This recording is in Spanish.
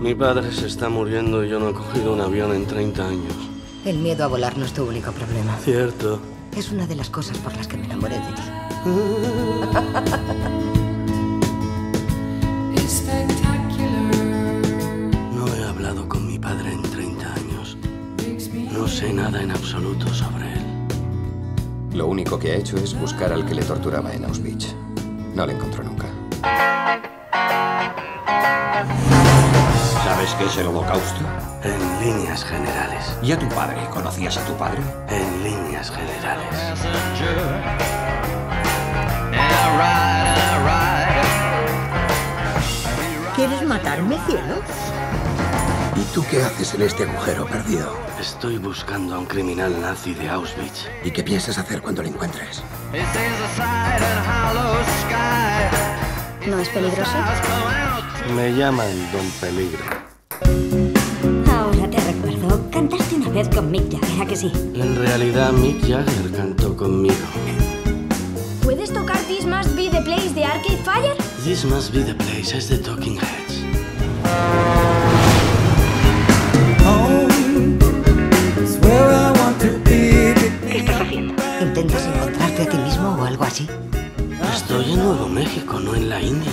Mi padre se está muriendo y yo no he cogido un avión en 30 años. El miedo a volar no es tu único problema. Cierto. Es una de las cosas por las que me enamoré de ti. No he hablado con mi padre en 30 años. No sé nada en absoluto sobre él. Lo único que ha hecho es buscar al que le torturaba en Auschwitz. No le encontró nunca. ¿Sabes qué es el holocausto? En líneas generales. ¿Y a tu padre? ¿Conocías a tu padre? En líneas generales. ¿Quieres matarme, cielo? ¿Y tú qué haces en este agujero perdido? Estoy buscando a un criminal nazi de Auschwitz. ¿Y qué piensas hacer cuando lo encuentres? ¿No es peligroso? Me llaman Don Peligro. Ahora te recuerdo. Cantaste una vez con Mick Jagger, ¿a que sí? En realidad, Mick Jagger cantó conmigo. ¿Puedes tocar This Must Be the Place de Arcade Fire? This must be the place, es de Talking Heads. ¿Qué estás haciendo? ¿Intentas encontrarte a ti mismo o algo así? Estoy en Nuevo México, no en la India.